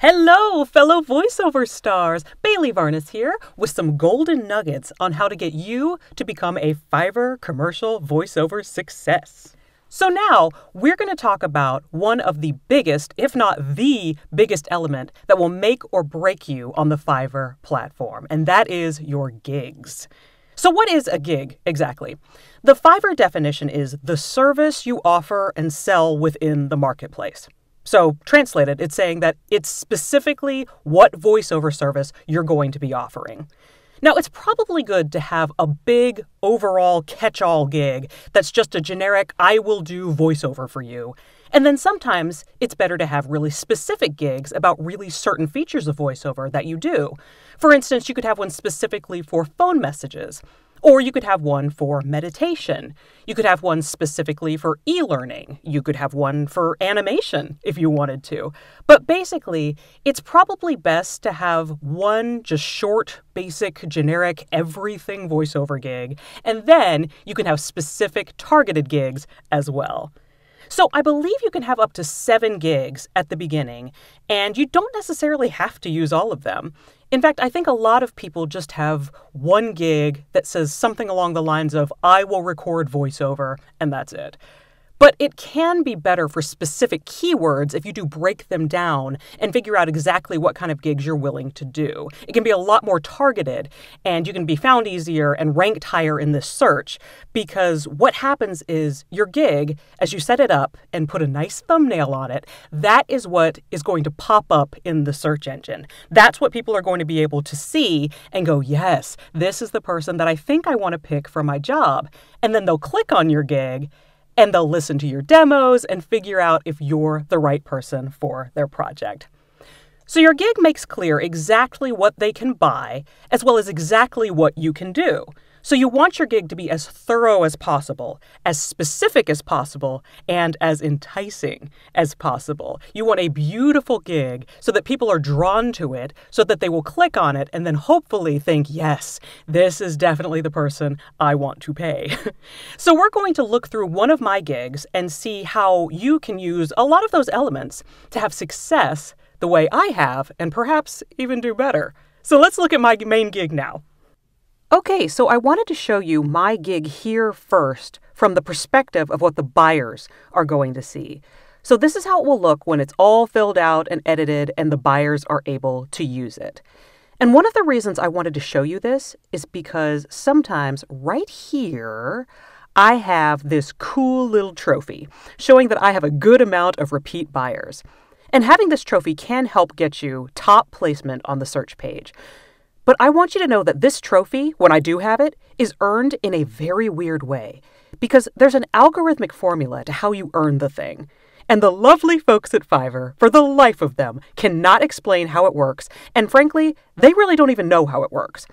Hello, fellow voiceover stars! Bailey Varness here with some golden nuggets on how to get you to become a Fiverr commercial voiceover success. So, now we're going to talk about one of the biggest, if not the biggest element that will make or break you on the Fiverr platform, and that is your gigs. So, what is a gig exactly? The Fiverr definition is the service you offer and sell within the marketplace. So, translated, it's saying that it's specifically what voiceover service you're going to be offering. Now, it's probably good to have a big overall catch all gig that's just a generic, I will do voiceover for you. And then sometimes it's better to have really specific gigs about really certain features of voiceover that you do. For instance, you could have one specifically for phone messages. Or you could have one for meditation. You could have one specifically for e learning. You could have one for animation if you wanted to. But basically, it's probably best to have one just short, basic, generic, everything voiceover gig, and then you can have specific targeted gigs as well. So I believe you can have up to seven gigs at the beginning, and you don't necessarily have to use all of them. In fact, I think a lot of people just have one gig that says something along the lines of, I will record voiceover, and that's it. But it can be better for specific keywords if you do break them down and figure out exactly what kind of gigs you're willing to do. It can be a lot more targeted and you can be found easier and ranked higher in this search because what happens is your gig, as you set it up and put a nice thumbnail on it, that is what is going to pop up in the search engine. That's what people are going to be able to see and go, yes, this is the person that I think I want to pick for my job. And then they'll click on your gig and they'll listen to your demos and figure out if you're the right person for their project. So your gig makes clear exactly what they can buy, as well as exactly what you can do. So you want your gig to be as thorough as possible, as specific as possible, and as enticing as possible. You want a beautiful gig so that people are drawn to it, so that they will click on it and then hopefully think, yes, this is definitely the person I want to pay. so we're going to look through one of my gigs and see how you can use a lot of those elements to have success the way I have and perhaps even do better. So let's look at my main gig now. Okay, so I wanted to show you my gig here first from the perspective of what the buyers are going to see. So this is how it will look when it's all filled out and edited and the buyers are able to use it. And one of the reasons I wanted to show you this is because sometimes right here, I have this cool little trophy showing that I have a good amount of repeat buyers. And having this trophy can help get you top placement on the search page. But I want you to know that this trophy, when I do have it, is earned in a very weird way. Because there's an algorithmic formula to how you earn the thing. And the lovely folks at Fiverr, for the life of them, cannot explain how it works, and frankly, they really don't even know how it works.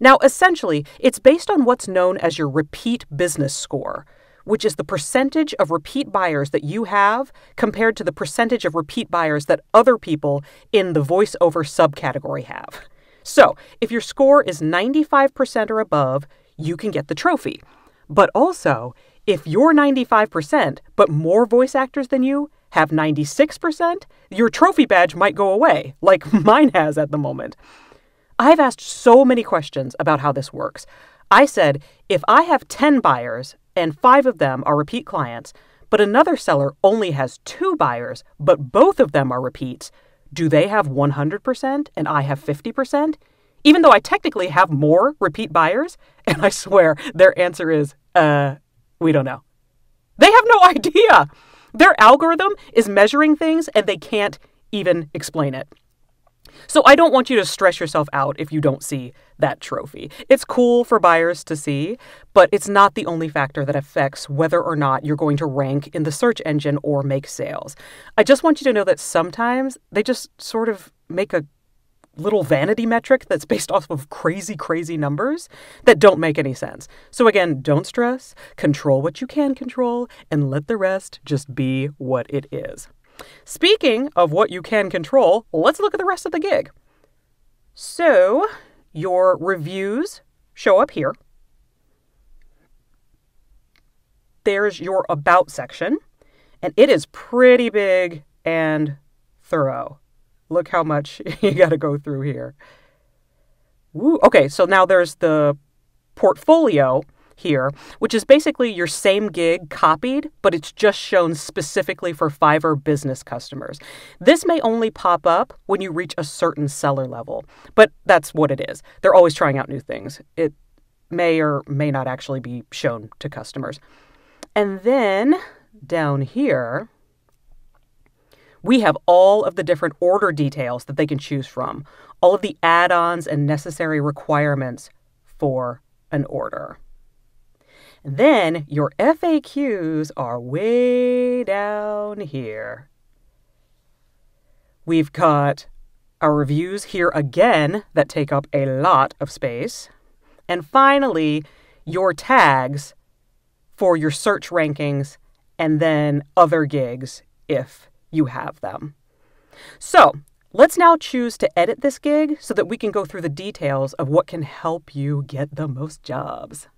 Now, essentially, it's based on what's known as your repeat business score, which is the percentage of repeat buyers that you have compared to the percentage of repeat buyers that other people in the voiceover subcategory have. So, if your score is 95% or above, you can get the trophy. But also, if you're 95%, but more voice actors than you have 96%, your trophy badge might go away, like mine has at the moment. I've asked so many questions about how this works. I said, if I have 10 buyers and five of them are repeat clients, but another seller only has two buyers, but both of them are repeats, do they have 100% and I have 50%? Even though I technically have more repeat buyers? And I swear their answer is, uh, we don't know. They have no idea. Their algorithm is measuring things and they can't even explain it. So I don't want you to stress yourself out if you don't see that trophy. It's cool for buyers to see, but it's not the only factor that affects whether or not you're going to rank in the search engine or make sales. I just want you to know that sometimes they just sort of make a little vanity metric that's based off of crazy, crazy numbers that don't make any sense. So, again, don't stress, control what you can control, and let the rest just be what it is. Speaking of what you can control, let's look at the rest of the gig. So, your reviews show up here. There's your About section, and it is pretty big and thorough. look how much you got to go through here. Woo. Okay, so now there's the portfolio here, which is basically your same gig copied, but it's just shown specifically for Fiverr business customers. This may only pop up when you reach a certain seller level, but that's what it is. They're always trying out new things. It may or may not actually be shown to customers. And then down here, we have all of the different order details that they can choose from, all of the add ons and necessary requirements for an order. Then your FAQs are way down here. We've got our reviews here again that take up a lot of space. And finally, your tags for your search rankings and then other gigs if you have them. So let's now choose to edit this gig so that we can go through the details of what can help you get the most jobs.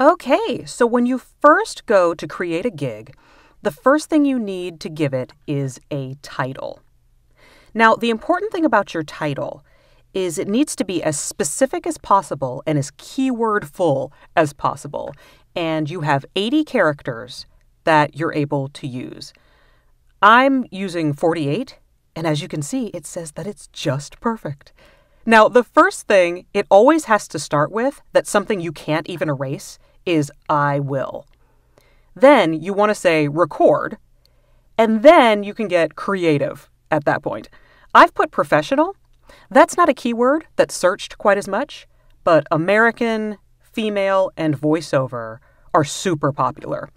Okay, so when you first go to create a gig, the first thing you need to give it is a title. Now, the important thing about your title is it needs to be as specific as possible and as keyword full as possible. And you have 80 characters that you're able to use. I'm using 48, and as you can see, it says that it's just perfect. Now, the first thing it always has to start with that's something you can't even erase is I will. Then you want to say record, and then you can get creative at that point. I've put professional. That's not a keyword that's searched quite as much, but American, female, and voiceover are super popular.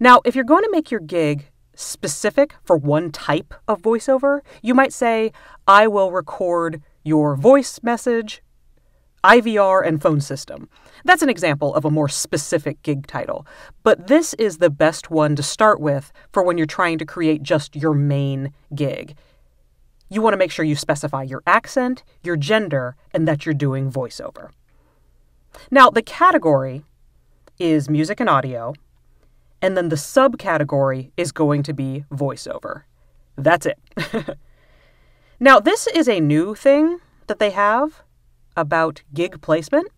Now, if you're going to make your gig specific for one type of voiceover, you might say, I will record your voice message, IVR, and phone system. That's an example of a more specific gig title, but this is the best one to start with for when you're trying to create just your main gig. You want to make sure you specify your accent, your gender, and that you're doing voiceover. Now, the category is music and audio, and then the subcategory is going to be voiceover. That's it. now, this is a new thing that they have about gig placement.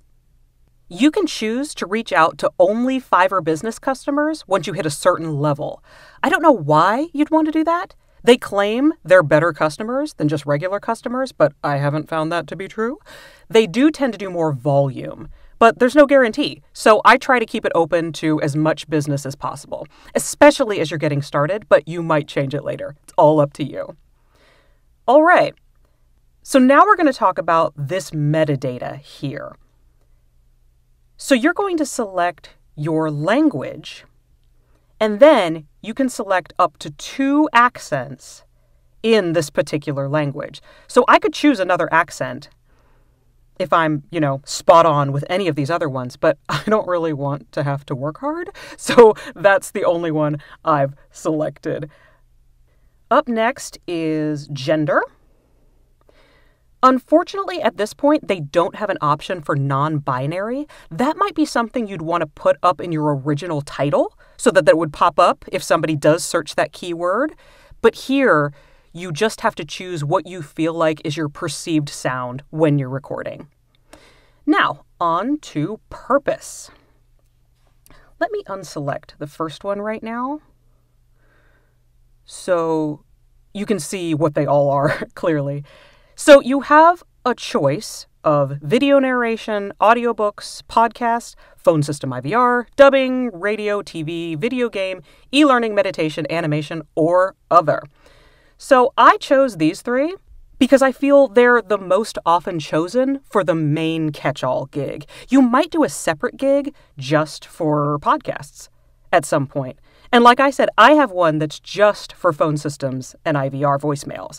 You can choose to reach out to only Fiverr business customers once you hit a certain level. I don't know why you'd want to do that. They claim they're better customers than just regular customers, but I haven't found that to be true. They do tend to do more volume, but there's no guarantee. So I try to keep it open to as much business as possible, especially as you're getting started, but you might change it later. It's all up to you. All right. So now we're going to talk about this metadata here. So you're going to select your language, and then you can select up to two accents in this particular language. So I could choose another accent if I'm, you know, spot on with any of these other ones, but I don't really want to have to work hard. So that's the only one I've selected. Up next is gender. Unfortunately, at this point, they don't have an option for non binary. That might be something you'd want to put up in your original title so that that would pop up if somebody does search that keyword. But here, you just have to choose what you feel like is your perceived sound when you're recording. Now, on to purpose. Let me unselect the first one right now so you can see what they all are clearly. So you have a choice of video narration, audiobooks, podcasts, phone system IVR, dubbing, radio, TV, video game, e learning, meditation, animation, or other. So I chose these three because I feel they're the most often chosen for the main catch all gig. You might do a separate gig just for podcasts at some point. And like I said, I have one that's just for phone systems and IVR voicemails.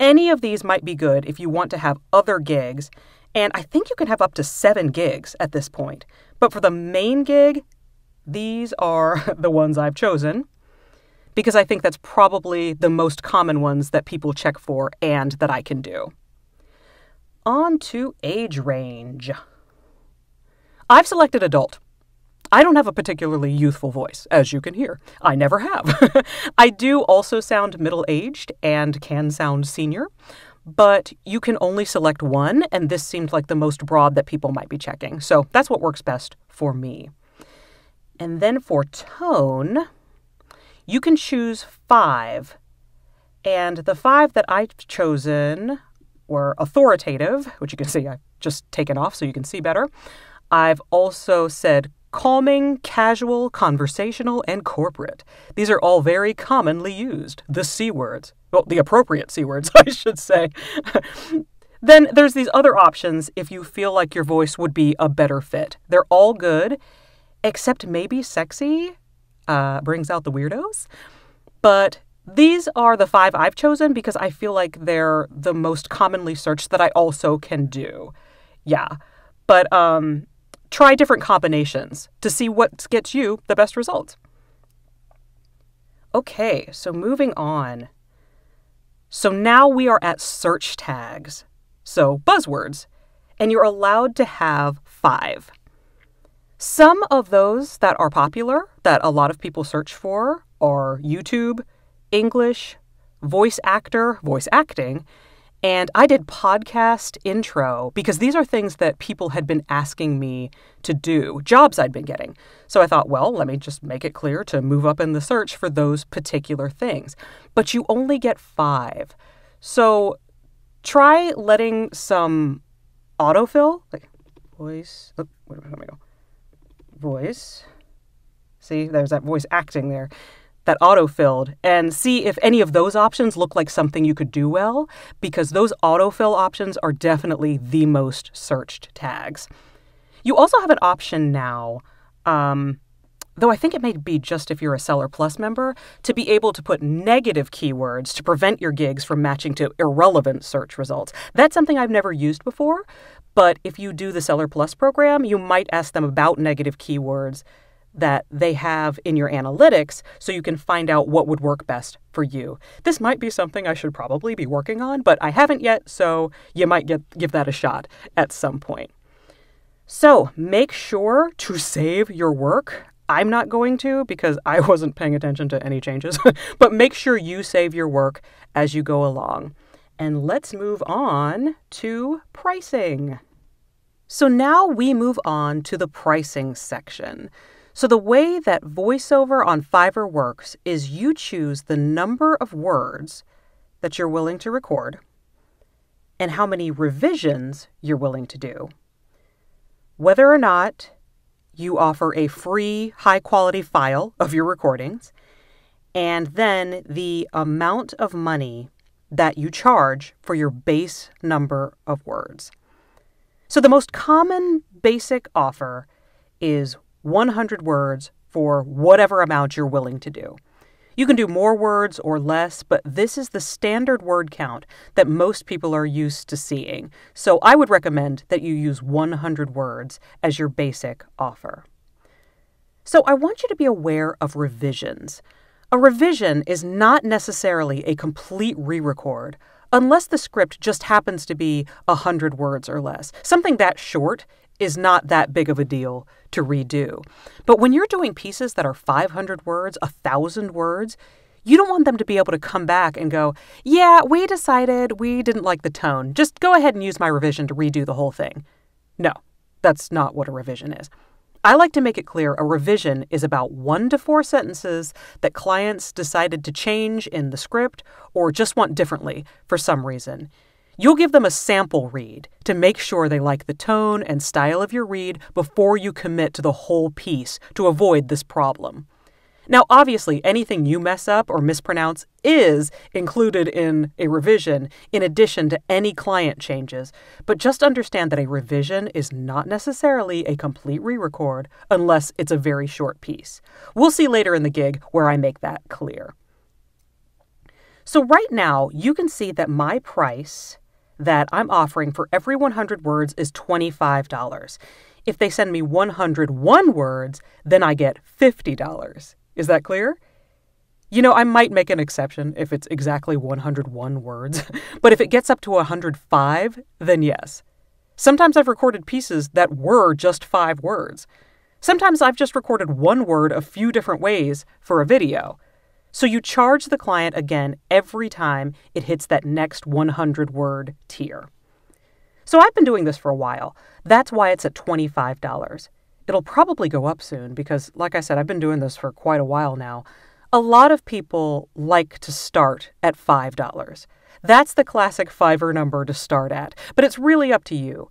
Any of these might be good if you want to have other gigs, and I think you can have up to seven gigs at this point. But for the main gig, these are the ones I've chosen because I think that's probably the most common ones that people check for and that I can do. On to age range. I've selected adult. I don't have a particularly youthful voice, as you can hear. I never have. I do also sound middle aged and can sound senior, but you can only select one, and this seemed like the most broad that people might be checking. So that's what works best for me. And then for tone, you can choose five. And the five that I've chosen were authoritative, which you can see I've just taken off so you can see better. I've also said calming, casual, conversational, and corporate. These are all very commonly used, the C words. Well, the appropriate C words, I should say. then there's these other options if you feel like your voice would be a better fit. They're all good, except maybe sexy uh, brings out the weirdos. But these are the five I've chosen because I feel like they're the most commonly searched that I also can do. Yeah. But um, try different combinations to see what gets you the best results. Okay, so moving on. So now we are at search tags, so buzzwords, and you're allowed to have five. Some of those that are popular, that a lot of people search for, are YouTube, English, voice actor, voice acting, and I did podcast intro because these are things that people had been asking me to do, jobs I'd been getting. So I thought, well, let me just make it clear to move up in the search for those particular things. But you only get five. So try letting some autofill, like voice, oh, where, let me go? Voice. See, there's that voice acting there that auto-filled and see if any of those options look like something you could do well because those autofill options are definitely the most searched tags. You also have an option now, um, though I think it may be just if you're a Seller Plus member, to be able to put negative keywords to prevent your gigs from matching to irrelevant search results. That's something I've never used before, but if you do the Seller Plus program, you might ask them about negative keywords that they have in your analytics so you can find out what would work best for you. This might be something I should probably be working on, but I haven't yet, so you might get give that a shot at some point. So, make sure to save your work. I'm not going to because I wasn't paying attention to any changes, but make sure you save your work as you go along. And let's move on to pricing. So now we move on to the pricing section. So, the way that voiceover on Fiverr works is you choose the number of words that you're willing to record and how many revisions you're willing to do. Whether or not you offer a free, high quality file of your recordings, and then the amount of money that you charge for your base number of words. So, the most common basic offer is 100 words for whatever amount you're willing to do. You can do more words or less, but this is the standard word count that most people are used to seeing. So I would recommend that you use 100 words as your basic offer. So I want you to be aware of revisions. A revision is not necessarily a complete re record unless the script just happens to be 100 words or less. Something that short is not that big of a deal to redo. But when you're doing pieces that are 500 words, 1,000 words, you don't want them to be able to come back and go, yeah, we decided we didn't like the tone. Just go ahead and use my revision to redo the whole thing. No, that's not what a revision is. I like to make it clear a revision is about one to four sentences that clients decided to change in the script or just want differently for some reason. You'll give them a sample read to make sure they like the tone and style of your read before you commit to the whole piece to avoid this problem. Now, obviously, anything you mess up or mispronounce is included in a revision in addition to any client changes, but just understand that a revision is not necessarily a complete re record unless it's a very short piece. We'll see later in the gig where I make that clear. So, right now, you can see that my price that I'm offering for every 100 words is $25. If they send me 101 words, then I get $50. Is that clear? You know, I might make an exception if it's exactly 101 words, but if it gets up to 105, then yes. Sometimes I've recorded pieces that were just five words. Sometimes I've just recorded one word a few different ways for a video. So you charge the client again every time it hits that next 100 word tier. So I've been doing this for a while. That's why it's at $25. It'll probably go up soon because, like I said, I've been doing this for quite a while now. A lot of people like to start at $5. That's the classic Fiverr number to start at, but it's really up to you.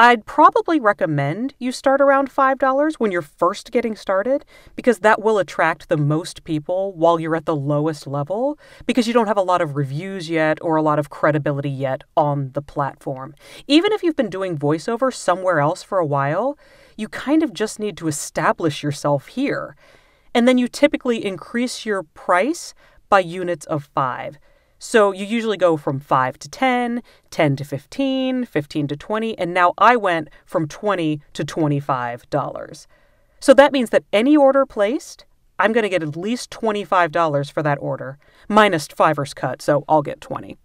I'd probably recommend you start around $5 when you're first getting started because that will attract the most people while you're at the lowest level because you don't have a lot of reviews yet or a lot of credibility yet on the platform. Even if you've been doing voiceover somewhere else for a while, you kind of just need to establish yourself here. And then you typically increase your price by units of five. So you usually go from 5 to 10, 10 to 15, 15 to 20, and now I went from 20 to $25. So that means that any order placed, I'm going to get at least $25 for that order, minus Fiverr's cut, so I'll get 20.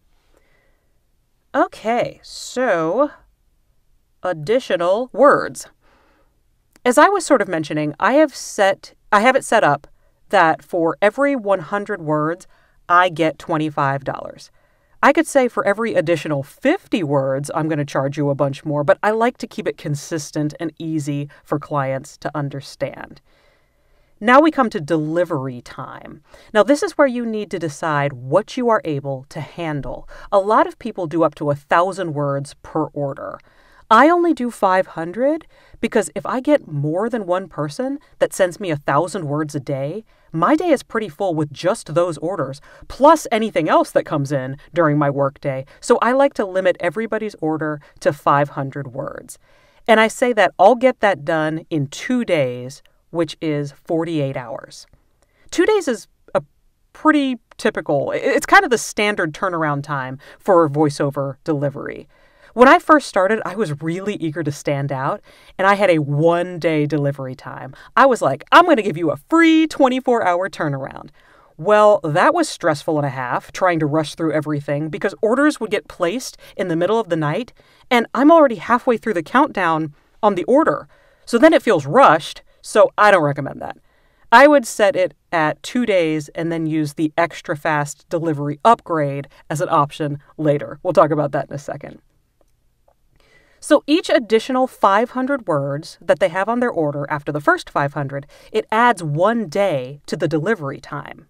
Okay, so additional words. As I was sort of mentioning, I have set I have it set up that for every 100 words, I get $25. I could say for every additional 50 words, I'm going to charge you a bunch more, but I like to keep it consistent and easy for clients to understand. Now we come to delivery time. Now, this is where you need to decide what you are able to handle. A lot of people do up to a thousand words per order. I only do 500 because if I get more than one person that sends me a thousand words a day, my day is pretty full with just those orders, plus anything else that comes in during my workday. So I like to limit everybody's order to 500 words. And I say that I'll get that done in two days, which is 48 hours. Two days is a pretty typical, it's kind of the standard turnaround time for voiceover delivery. When I first started, I was really eager to stand out, and I had a one day delivery time. I was like, I'm going to give you a free 24 hour turnaround. Well, that was stressful and a half, trying to rush through everything because orders would get placed in the middle of the night, and I'm already halfway through the countdown on the order. So then it feels rushed, so I don't recommend that. I would set it at two days and then use the extra fast delivery upgrade as an option later. We'll talk about that in a second. So each additional 500 words that they have on their order after the first 500, it adds one day to the delivery time.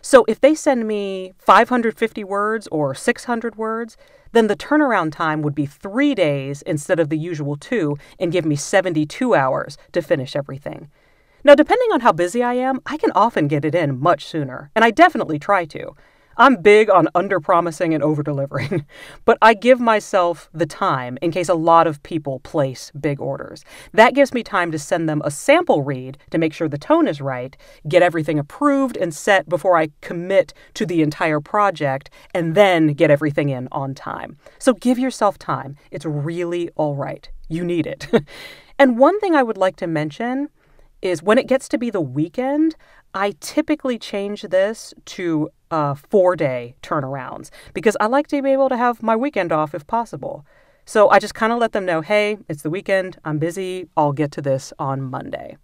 So if they send me 550 words or 600 words, then the turnaround time would be three days instead of the usual two and give me 72 hours to finish everything. Now, depending on how busy I am, I can often get it in much sooner, and I definitely try to. I'm big on under promising and over delivering, but I give myself the time in case a lot of people place big orders. That gives me time to send them a sample read to make sure the tone is right, get everything approved and set before I commit to the entire project, and then get everything in on time. So give yourself time. It's really all right. You need it. and one thing I would like to mention is when it gets to be the weekend, I typically change this to uh, four day turnarounds because I like to be able to have my weekend off if possible. So I just kind of let them know hey, it's the weekend, I'm busy, I'll get to this on Monday.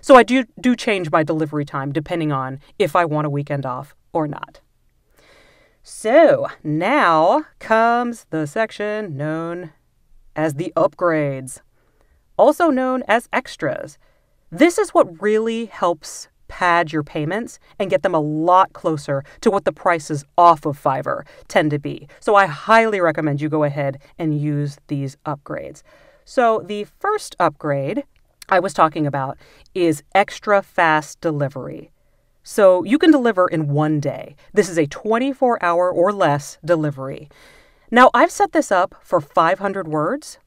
So I do, do change my delivery time depending on if I want a weekend off or not. So now comes the section known as the upgrades, also known as extras. This is what really helps pad your payments and get them a lot closer to what the prices off of Fiverr tend to be. So I highly recommend you go ahead and use these upgrades. So the first upgrade I was talking about is extra fast delivery. So you can deliver in one day. This is a 24 hour or less delivery. Now, I've set this up for 500 words,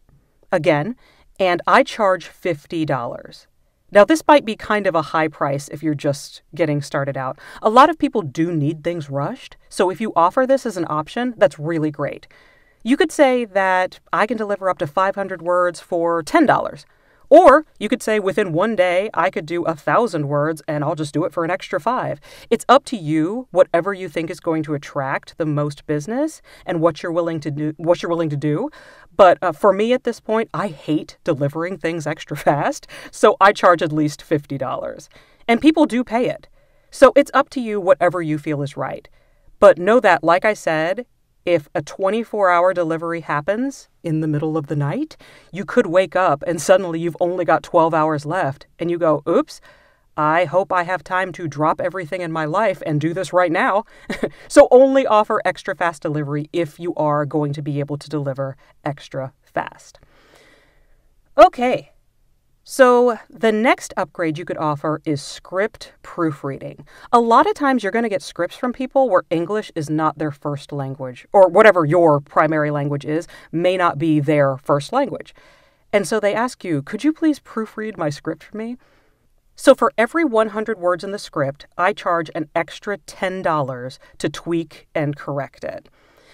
again, and I charge $50. Now, this might be kind of a high price if you're just getting started out. A lot of people do need things rushed, so if you offer this as an option, that's really great. You could say that I can deliver up to 500 words for $10, Or you could say within one day, I could do a thousand words and I'll just do it for an extra five. It's up to you, whatever you think is going to attract the most business and what you're willing to do, what you're willing to do. But uh, for me at this point, I hate delivering things extra fast. So I charge at least $50. And people do pay it. So it's up to you, whatever you feel is right. But know that, like I said, if a 24 hour delivery happens in the middle of the night, you could wake up and suddenly you've only got 12 hours left and you go, oops, I hope I have time to drop everything in my life and do this right now. so only offer extra fast delivery if you are going to be able to deliver extra fast. Okay, so, the next upgrade you could offer is script proofreading. A lot of times you're going to get scripts from people where English is not their first language, or whatever your primary language is, may not be their first language. And so they ask you, could you please proofread my script for me? So, for every 100 words in the script, I charge an extra $10 to tweak and correct it.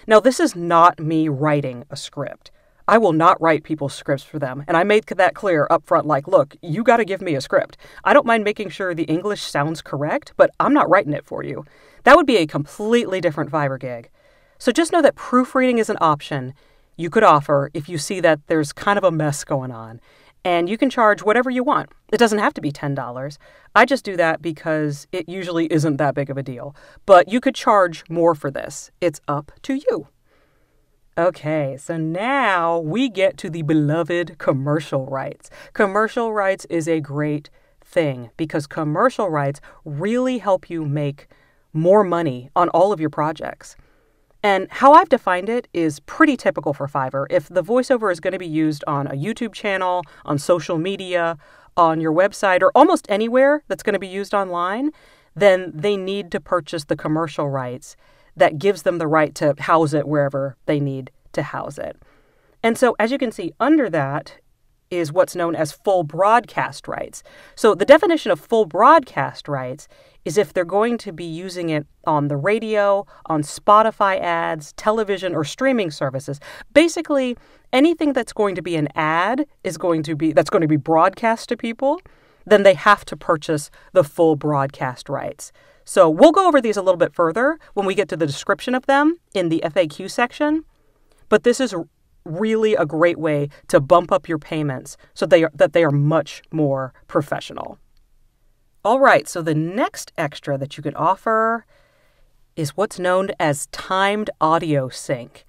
Now, this is not me writing a script. I will not write people's scripts for them. And I made that clear up front like, look, you got to give me a script. I don't mind making sure the English sounds correct, but I'm not writing it for you. That would be a completely different Fiverr gig. So just know that proofreading is an option you could offer if you see that there's kind of a mess going on. And you can charge whatever you want. It doesn't have to be $10. I just do that because it usually isn't that big of a deal. But you could charge more for this. It's up to you. Okay, so now we get to the beloved commercial rights. Commercial rights is a great thing because commercial rights really help you make more money on all of your projects. And how I've defined it is pretty typical for Fiverr. If the voiceover is going to be used on a YouTube channel, on social media, on your website, or almost anywhere that's going to be used online, then they need to purchase the commercial rights that gives them the right to house it wherever they need to house it. And so, as you can see, under that is what's known as full broadcast rights. So, the definition of full broadcast rights is if they're going to be using it on the radio, on Spotify ads, television, or streaming services. Basically, anything that's going to be an ad is going to be that's going to be broadcast to people, then they have to purchase the full broadcast rights. So we'll go over these a little bit further when we get to the description of them in the FAQ section. But this is really a great way to bump up your payments so they are, that they are much more professional. All right, so the next extra that you can offer is what's known as timed audio sync.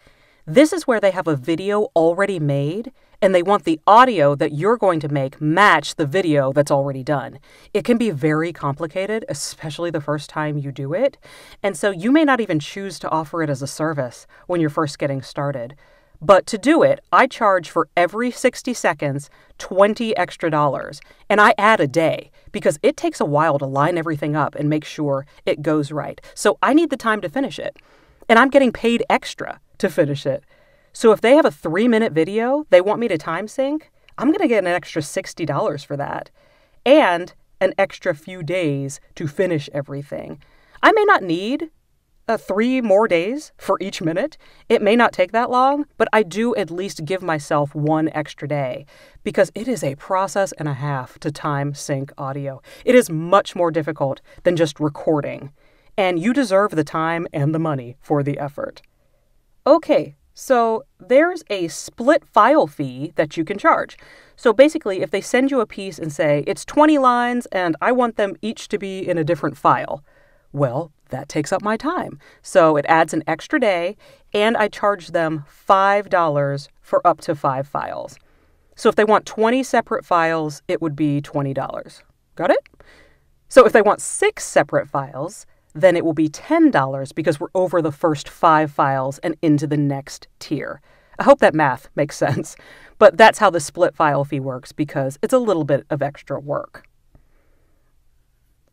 This is where they have a video already made and they want the audio that you're going to make match the video that's already done. It can be very complicated, especially the first time you do it. And so you may not even choose to offer it as a service when you're first getting started. But to do it, I charge for every 60 seconds 20 extra dollars. And I add a day because it takes a while to line everything up and make sure it goes right. So I need the time to finish it. And I'm getting paid extra to finish it. So if they have a three minute video they want me to time sync, I'm going to get an extra $60 for that and an extra few days to finish everything. I may not need uh, three more days for each minute. It may not take that long, but I do at least give myself one extra day because it is a process and a half to time sync audio. It is much more difficult than just recording, and you deserve the time and the money for the effort. Okay, so there's a split file fee that you can charge. So basically, if they send you a piece and say, it's 20 lines and I want them each to be in a different file, well, that takes up my time. So it adds an extra day, and I charge them $5 for up to five files. So if they want 20 separate files, it would be $20. Got it? So if they want six separate files, then it will be $10 because we're over the first five files and into the next tier. I hope that math makes sense, but that's how the split file fee works because it's a little bit of extra work.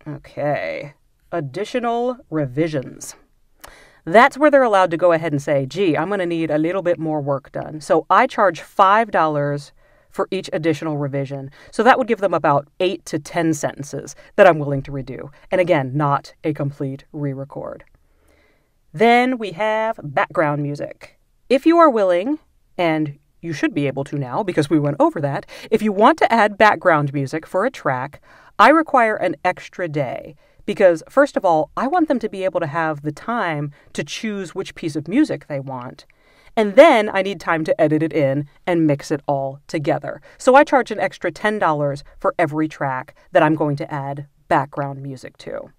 Okay, additional revisions. That's where they're allowed to go ahead and say, gee, I'm going to need a little bit more work done. So I charge $5 for each additional revision. So that would give them about eight to 10 sentences that I'm willing to redo. And again, not a complete re record. Then we have background music. If you are willing and you should be able to now because we went over that. If you want to add background music for a track, I require an extra day because, first of all, I want them to be able to have the time to choose which piece of music they want. And then I need time to edit it in and mix it all together. So I charge an extra $10 for every track that I'm going to add background music to.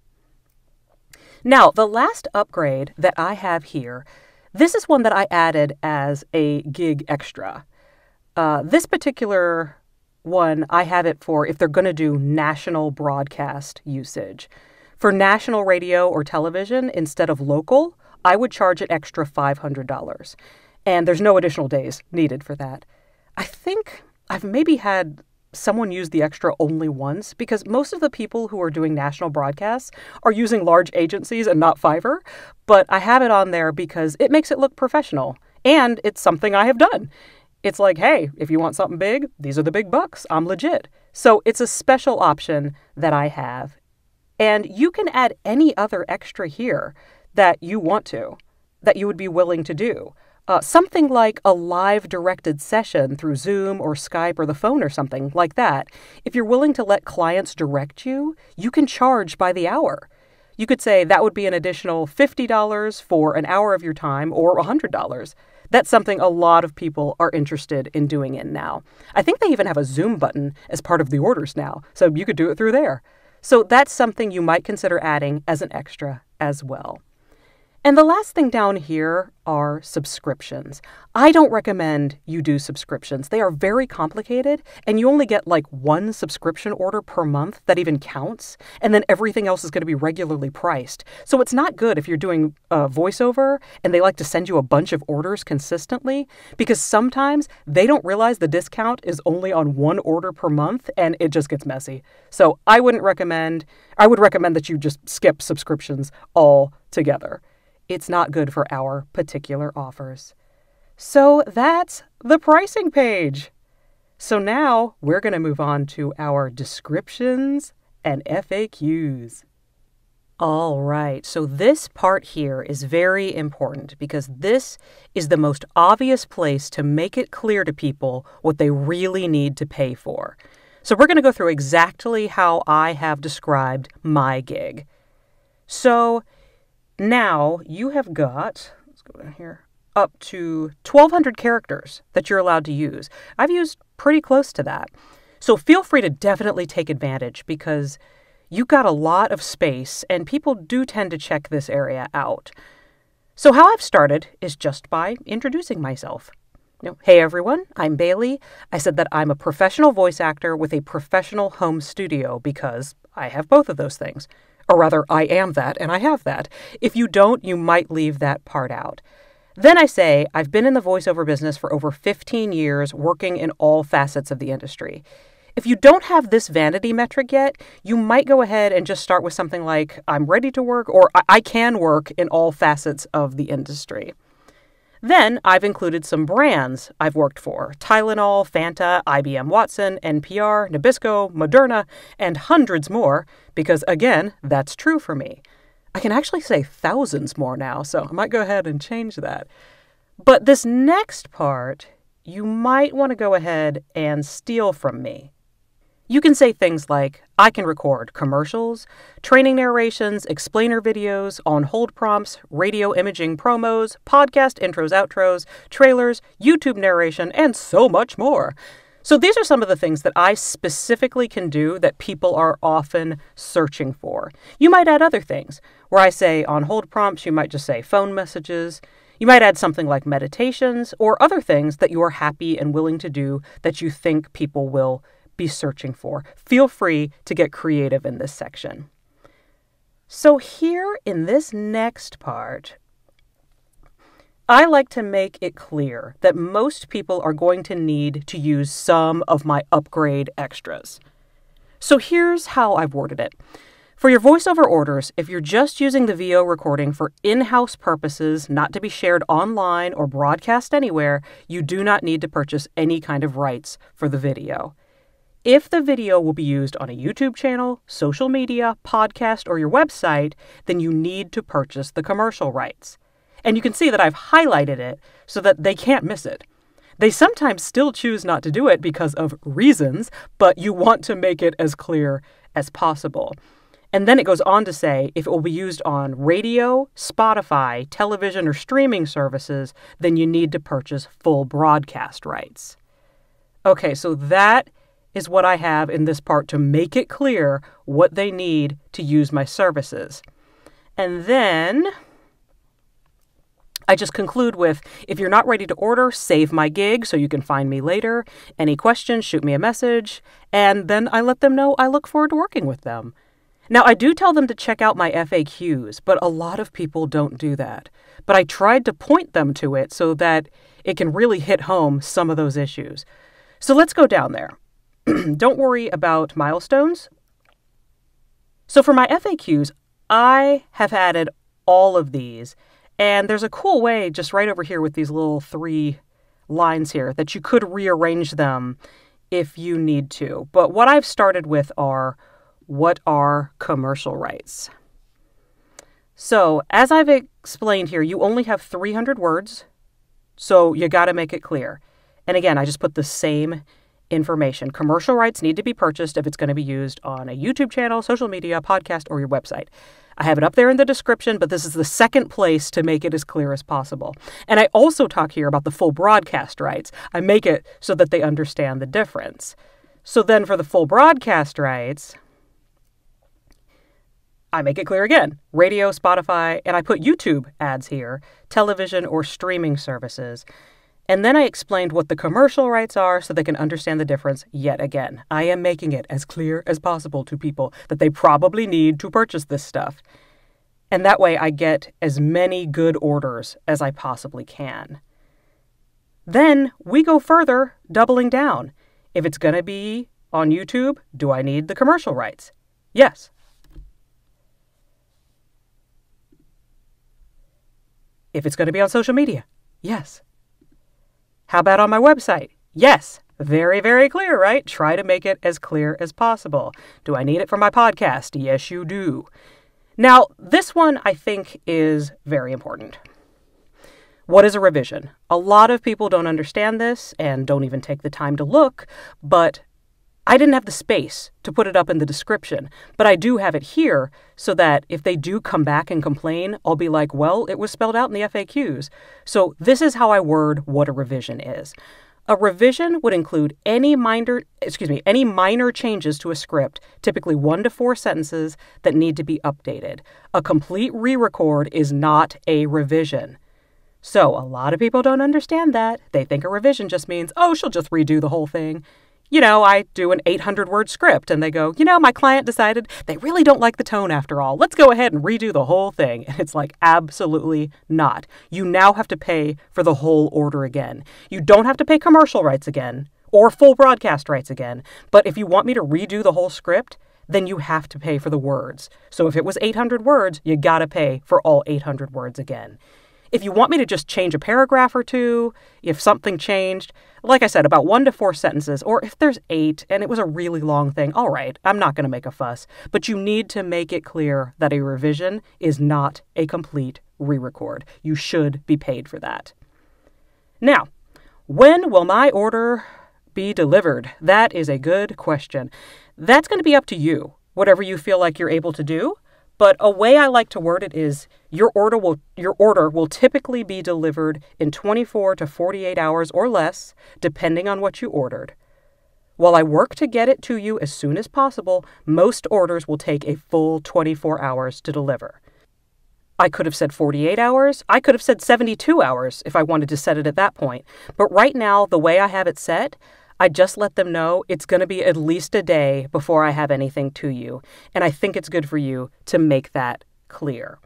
Now, the last upgrade that I have here, this is one that I added as a gig extra. Uh, this particular one, I have it for if they're going to do national broadcast usage. For national radio or television instead of local, I would charge an extra $500. And there's no additional days needed for that. I think I've maybe had someone use the extra only once because most of the people who are doing national broadcasts are using large agencies and not Fiverr. But I have it on there because it makes it look professional and it's something I have done. It's like, hey, if you want something big, these are the big bucks. I'm legit. So it's a special option that I have. And you can add any other extra here that you want to, that you would be willing to do. Uh, something like a live directed session through Zoom or Skype or the phone or something like that. If you're willing to let clients direct you, you can charge by the hour. You could say that would be an additional $50 for an hour of your time or $100. That's something a lot of people are interested in doing in now. I think they even have a Zoom button as part of the orders now, so you could do it through there. So that's something you might consider adding as an extra as well. And the last thing down here are subscriptions. I don't recommend you do subscriptions. They are very complicated, and you only get like one subscription order per month that even counts, and then everything else is going to be regularly priced. So it's not good if you're doing a voiceover and they like to send you a bunch of orders consistently, because sometimes they don't realize the discount is only on one order per month, and it just gets messy. So I wouldn't recommend, I would recommend that you just skip subscriptions altogether it's not good for our particular offers. So that's the pricing page. So now we're going to move on to our descriptions and FAQs. All right, so this part here is very important because this is the most obvious place to make it clear to people what they really need to pay for. So we're going to go through exactly how I have described my gig. So now you have got, let's go here, up to 1,200 characters that you're allowed to use. I've used pretty close to that. So feel free to definitely take advantage because you've got a lot of space and people do tend to check this area out. So, how I've started is just by introducing myself. You know, hey everyone, I'm Bailey. I said that I'm a professional voice actor with a professional home studio because I have both of those things. Or rather, I am that and I have that. If you don't, you might leave that part out. Then I say, I've been in the voiceover business for over 15 years, working in all facets of the industry. If you don't have this vanity metric yet, you might go ahead and just start with something like, I'm ready to work, or I can work in all facets of the industry. Then I've included some brands I've worked for Tylenol, Fanta, IBM Watson, NPR, Nabisco, Moderna, and hundreds more, because again, that's true for me. I can actually say thousands more now, so I might go ahead and change that. But this next part, you might want to go ahead and steal from me. You can say things like, I can record commercials, training narrations, explainer videos, on hold prompts, radio imaging promos, podcast intros, outros, trailers, YouTube narration, and so much more. So these are some of the things that I specifically can do that people are often searching for. You might add other things. Where I say on hold prompts, you might just say phone messages. You might add something like meditations or other things that you are happy and willing to do that you think people will be searching for. Feel free to get creative in this section. So, here in this next part, I like to make it clear that most people are going to need to use some of my upgrade extras. So, here's how I've worded it. For your voiceover orders, if you're just using the VO recording for in house purposes, not to be shared online or broadcast anywhere, you do not need to purchase any kind of rights for the video. If the video will be used on a YouTube channel, social media, podcast, or your website, then you need to purchase the commercial rights. And you can see that I've highlighted it so that they can't miss it. They sometimes still choose not to do it because of reasons, but you want to make it as clear as possible. And then it goes on to say if it will be used on radio, Spotify, television, or streaming services, then you need to purchase full broadcast rights. Okay, so that is what I have in this part to make it clear what they need to use my services. And then I just conclude with if you're not ready to order, save my gig so you can find me later. Any questions, shoot me a message. And then I let them know I look forward to working with them. Now, I do tell them to check out my FAQs, but a lot of people don't do that. But I tried to point them to it so that it can really hit home some of those issues. So let's go down there. don't worry about milestones. So for my FAQs, I have added all of these, and there's a cool way just right over here with these little three lines here that you could rearrange them if you need to. But what I've started with are what are commercial rights? So, as I've explained here, you only have 300 words, so you got to make it clear. And again, I just put the same information. Commercial rights need to be purchased if it's going to be used on a YouTube channel, social media, podcast, or your website. I have it up there in the description, but this is the second place to make it as clear as possible. And I also talk here about the full broadcast rights. I make it so that they understand the difference. So then for the full broadcast rights, I make it clear again radio, Spotify, and I put YouTube ads here, television or streaming services. And then I explained what the commercial rights are so they can understand the difference yet again. I am making it as clear as possible to people that they probably need to purchase this stuff. And that way I get as many good orders as I possibly can. Then we go further, doubling down. If it's going to be on YouTube, do I need the commercial rights? Yes, If it's going to be on social media, yes. How about on my website? Yes. Very, very clear, right? Try to make it as clear as possible. Do I need it for my podcast? Yes, you do. Now, this one I think is very important. What is a revision? A lot of people don't understand this and don't even take the time to look, but I didn't have the space to put it up in the description, but I do have it here so that if they do come back and complain, I'll be like, well, it was spelled out in the FAQs. So this is how I word what a revision is. A revision would include any minor, excuse me, any minor changes to a script, typically 1 to 4 sentences that need to be updated. A complete re-record is not a revision. So, a lot of people don't understand that. They think a revision just means, oh, she'll just redo the whole thing you know, I do an 800 word script and they go, you know, my client decided they really don't like the tone after all. Let's go ahead and redo the whole thing. And it's like, absolutely not. You now have to pay for the whole order again. You don't have to pay commercial rights again or full broadcast rights again. But if you want me to redo the whole script, then you have to pay for the words. So if it was 800 words, you gotta pay for all 800 words again. If you want me to just change a paragraph or two, if something changed, like I said, about one to four sentences, or if there's eight and it was a really long thing, all right, I'm not going to make a fuss. But you need to make it clear that a revision is not a complete re record. You should be paid for that. Now, when will my order be delivered? That is a good question. That's going to be up to you, whatever you feel like you're able to do. But a way I like to word it is your order will your order will typically be delivered in 24 to 48 hours or less, depending on what you ordered. While I work to get it to you as soon as possible, most orders will take a full 24 hours to deliver. I could have said 48 hours. I could have said 72 hours if I wanted to set it at that point. But right now, the way I have it set, I just let them know it's going to be at least a day before I have anything to you. And I think it's good for you to make that clear.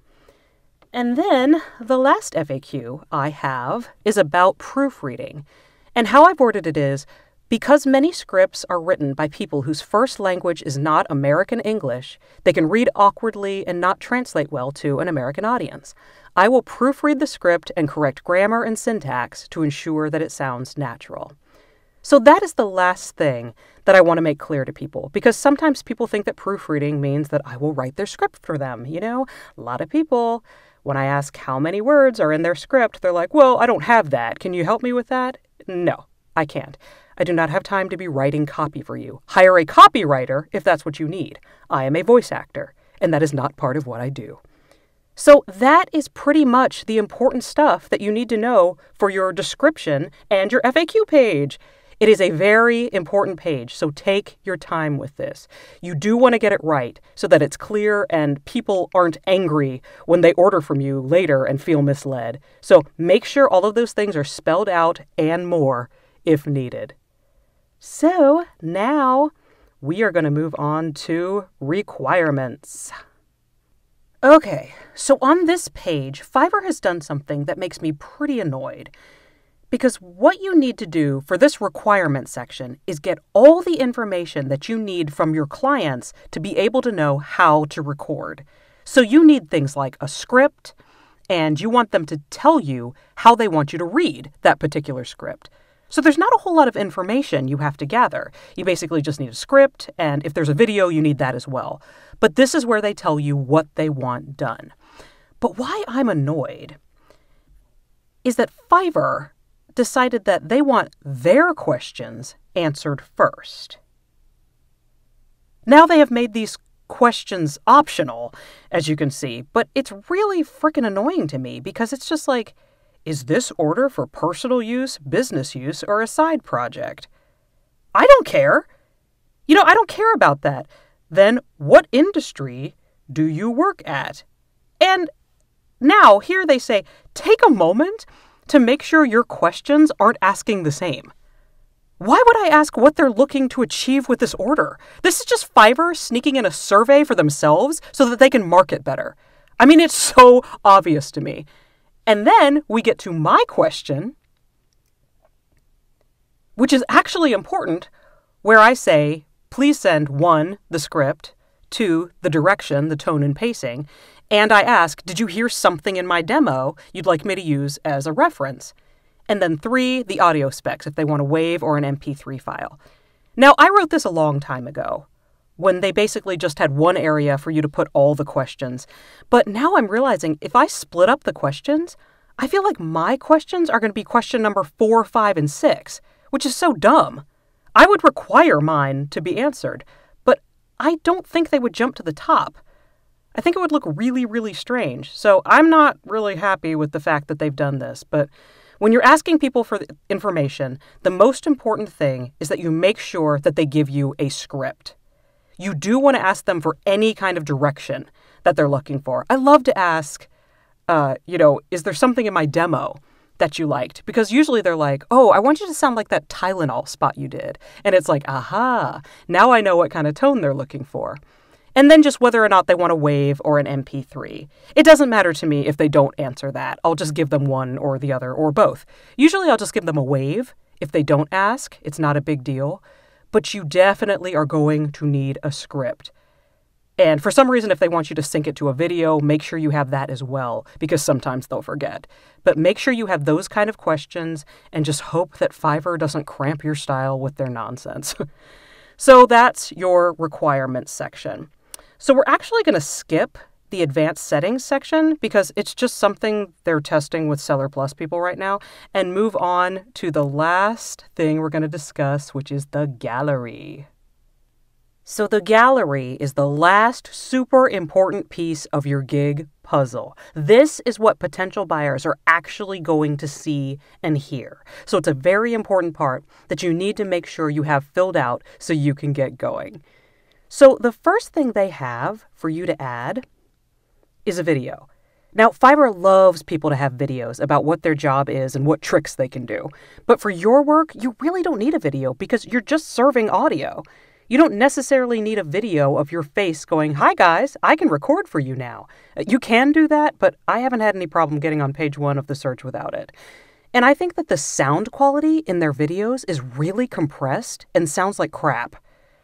And then the last FAQ I have is about proofreading. And how I've worded it is because many scripts are written by people whose first language is not American English, they can read awkwardly and not translate well to an American audience. I will proofread the script and correct grammar and syntax to ensure that it sounds natural. So that is the last thing that I want to make clear to people because sometimes people think that proofreading means that I will write their script for them. You know, a lot of people, when I ask how many words are in their script, they're like, well, I don't have that. Can you help me with that? No, I can't. I do not have time to be writing copy for you. Hire a copywriter if that's what you need. I am a voice actor, and that is not part of what I do. So, that is pretty much the important stuff that you need to know for your description and your FAQ page. It is a very important page, so take your time with this. You do want to get it right so that it's clear and people aren't angry when they order from you later and feel misled. So make sure all of those things are spelled out and more if needed. So now we are going to move on to requirements. Okay, so on this page, Fiverr has done something that makes me pretty annoyed. Because what you need to do for this requirement section is get all the information that you need from your clients to be able to know how to record. So you need things like a script, and you want them to tell you how they want you to read that particular script. So there's not a whole lot of information you have to gather. You basically just need a script, and if there's a video, you need that as well. But this is where they tell you what they want done. But why I'm annoyed is that Fiverr decided that they want their questions answered first. Now they have made these questions optional, as you can see, but it's really freaking annoying to me because it's just like, is this order for personal use, business use, or a side project? I don't care. You know, I don't care about that. Then what industry do you work at? And now here they say, take a moment to make sure your questions aren't asking the same. Why would I ask what they're looking to achieve with this order? This is just Fiverr sneaking in a survey for themselves so that they can market better. I mean, it's so obvious to me. And then we get to my question, which is actually important, where I say, please send one, the script, two, the direction, the tone and pacing, and I ask, Did you hear something in my demo you'd like me to use as a reference? And then three, the audio specs, if they want a WAV or an MP3 file. Now, I wrote this a long time ago when they basically just had one area for you to put all the questions. But now I'm realizing if I split up the questions, I feel like my questions are going to be question number four, five, and six, which is so dumb. I would require mine to be answered, but I don't think they would jump to the top. I think it would look really, really strange. So I'm not really happy with the fact that they've done this. But when you're asking people for information, the most important thing is that you make sure that they give you a script. You do want to ask them for any kind of direction that they're looking for. I love to ask, uh, you know, is there something in my demo that you liked? Because usually they're like, oh, I want you to sound like that Tylenol spot you did. And it's like, aha, now I know what kind of tone they're looking for and then just whether or not they want a WAV or an MP3. It doesn't matter to me if they don't answer that. I'll just give them one or the other or both. Usually I'll just give them a WAV. If they don't ask, it's not a big deal. But you definitely are going to need a script. And for some reason, if they want you to sync it to a video, make sure you have that as well, because sometimes they'll forget. But make sure you have those kind of questions and just hope that Fiverr doesn't cramp your style with their nonsense. so that's your requirements section. So we're actually going to skip the advanced settings section because it's just something they're testing with Seller Plus people right now and move on to the last thing we're going to discuss, which is the gallery. So, the gallery is the last super important piece of your gig puzzle. This is what potential buyers are actually going to see and hear. So, it's a very important part that you need to make sure you have filled out so you can get going. So the first thing they have for you to add is a video. Now, Fiverr loves people to have videos about what their job is and what tricks they can do. But for your work, you really don't need a video because you're just serving audio. You don't necessarily need a video of your face going, Hi guys, I can record for you now. Uh, you can do that, but I haven't had any problem getting on page one of the search without it. And I think that the sound quality in their videos is really compressed and sounds like crap.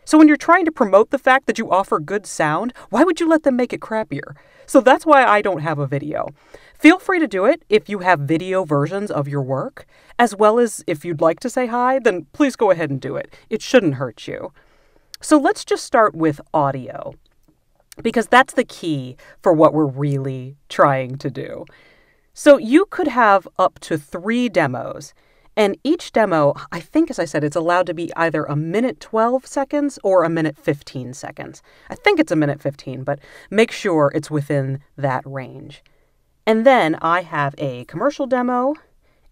So when you're trying to promote the fact that you offer good sound, why would you let them make it crappier? So that's why I don't have a video. Feel free to do it if you have video versions of your work, as well as if you'd like to say hi, then please go ahead and do it. It shouldn't hurt you. So let's just start with audio, because that's the key for what we're really trying to do. So you could have up to three demos And each demo, I think, as I said, it's allowed to be either a minute 12 seconds or a minute 15 seconds. I think it's a minute 15, but make sure it's within that range. And then I have a commercial demo,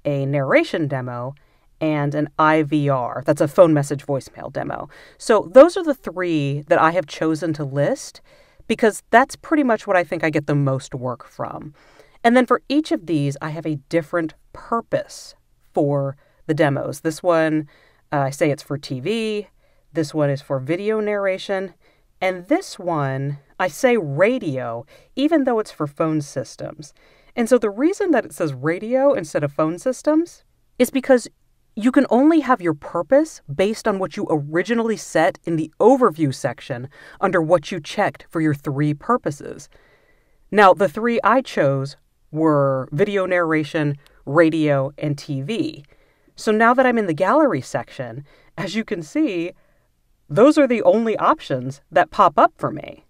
a narration demo, and an IVR. That's a phone message voicemail demo. So those are the three that I have chosen to list because that's pretty much what I think I get the most work from. And then for each of these, I have a different purpose for the demos. This one, uh, I say it's for TV. This one is for video narration. And this one, I say radio, even though it's for phone systems. And so the reason that it says radio instead of phone systems is because you can only have your purpose based on what you originally set in the overview section under what you checked for your three purposes. Now, the three I chose were video narration, radio, and TV. So now that I'm in the gallery section, as you can see, those are the only options that pop up for me.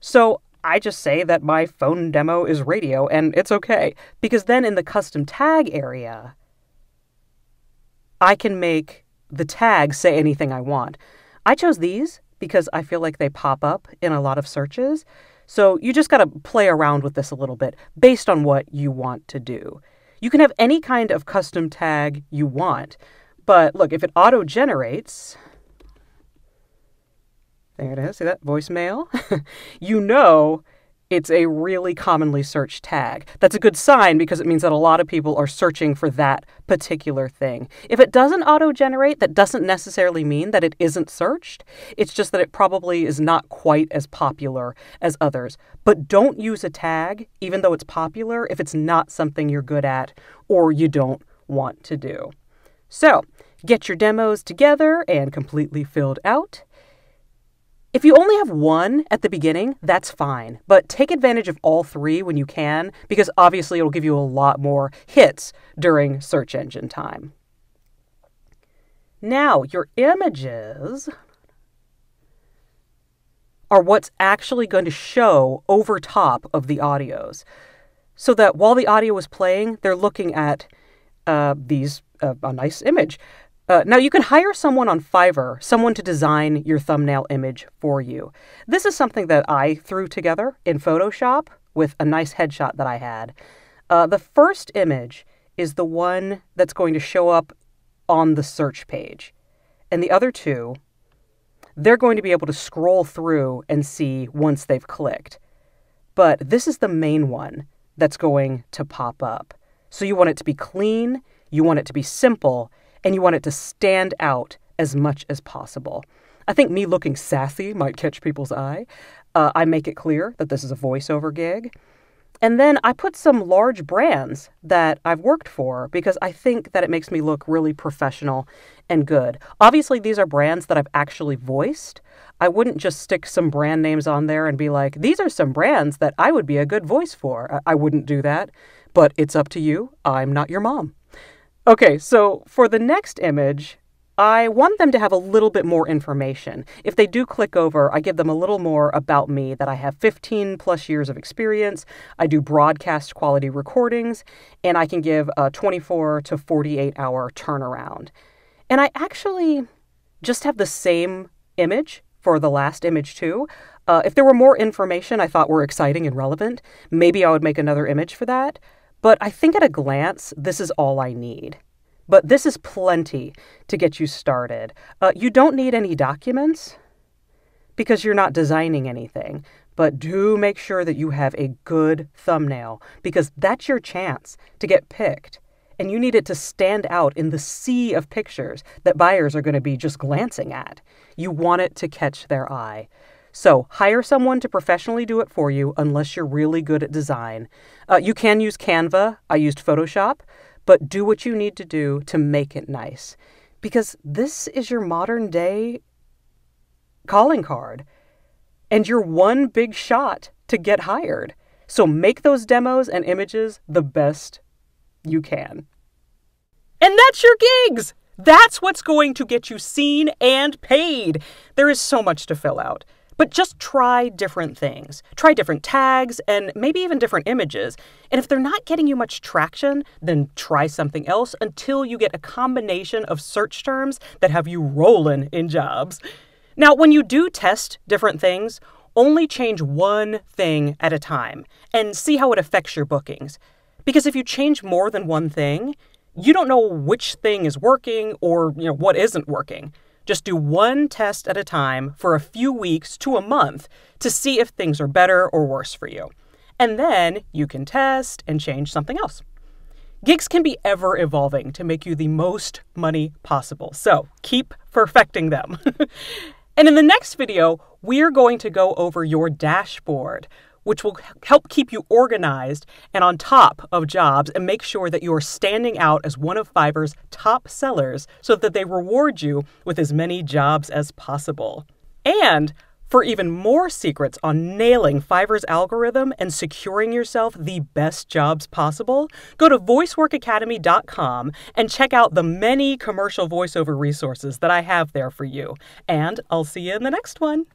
So I just say that my phone demo is radio and it's okay, because then in the custom tag area, I can make the tag say anything I want. I chose these because I feel like they pop up in a lot of searches. So you just got to play around with this a little bit based on what you want to do. You can have any kind of custom tag you want. But look, if it auto generates, there it is. See that voicemail? you know it's a really commonly searched tag. That's a good sign because it means that a lot of people are searching for that particular thing. If it doesn't auto generate, that doesn't necessarily mean that it isn't searched. It's just that it probably is not quite as popular as others. But don't use a tag, even though it's popular, if it's not something you're good at or you don't want to do. So, get your demos together and completely filled out. If you only have one at the beginning, that's fine. But take advantage of all three when you can, because obviously it'll give you a lot more hits during search engine time. Now, your images are what's actually going to show over top of the audios. So that while the audio is playing, they're looking at uh, these uh, a nice image. Uh, now, you can hire someone on Fiverr, someone to design your thumbnail image for you. This is something that I threw together in Photoshop with a nice headshot that I had. Uh, the first image is the one that's going to show up on the search page. And the other two, they're going to be able to scroll through and see once they've clicked. But this is the main one that's going to pop up. So you want it to be clean, you want it to be simple, and you want it to stand out as much as possible. I think me looking sassy might catch people's eye. Uh, I make it clear that this is a voiceover gig. And then I put some large brands that I've worked for because I think that it makes me look really professional and good. Obviously, these are brands that I've actually voiced. I wouldn't just stick some brand names on there and be like, these are some brands that I would be a good voice for. I, I wouldn't do that, but it's up to you. I'm not your mom. Okay, so for the next image, I want them to have a little bit more information. If they do click over, I give them a little more about me that I have 15 plus years of experience, I do broadcast quality recordings, and I can give a 24 to 48 hour turnaround. And I actually just have the same image for the last image too. Uh, if there were more information I thought were exciting and relevant, maybe I would make another image for that. But I think at a glance, this is all I need. But this is plenty to get you started. Uh, you don't need any documents because you're not designing anything. But do make sure that you have a good thumbnail because that's your chance to get picked. And you need it to stand out in the sea of pictures that buyers are going to be just glancing at. You want it to catch their eye. So hire someone to professionally do it for you unless you're really good at design. Uh, you can use Canva. I used Photoshop, but do what you need to do to make it nice. Because this is your modern day calling card and your one big shot to get hired. So make those demos and images the best you can. And that's your gigs! That's what's going to get you seen and paid. There is so much to fill out. But just try different things. Try different tags and maybe even different images. And if they're not getting you much traction, then try something else until you get a combination of search terms that have you rolling in jobs. Now, when you do test different things, only change one thing at a time and see how it affects your bookings. Because if you change more than one thing, you don't know which thing is working or you know what isn't working. Just do one test at a time for a few weeks to a month to see if things are better or worse for you. And then you can test and change something else. Gigs can be ever evolving to make you the most money possible, so keep perfecting them. and in the next video, we're going to go over your dashboard, which will help keep you organized and on top of jobs and make sure that you're standing out as one of Fiverr's top sellers so that they reward you with as many jobs as possible. And for even more secrets on nailing Fiverr's algorithm and securing yourself the best jobs possible, go to voiceworkacademy.com and check out the many commercial voiceover resources that I have there for you. And I'll see you in the next one.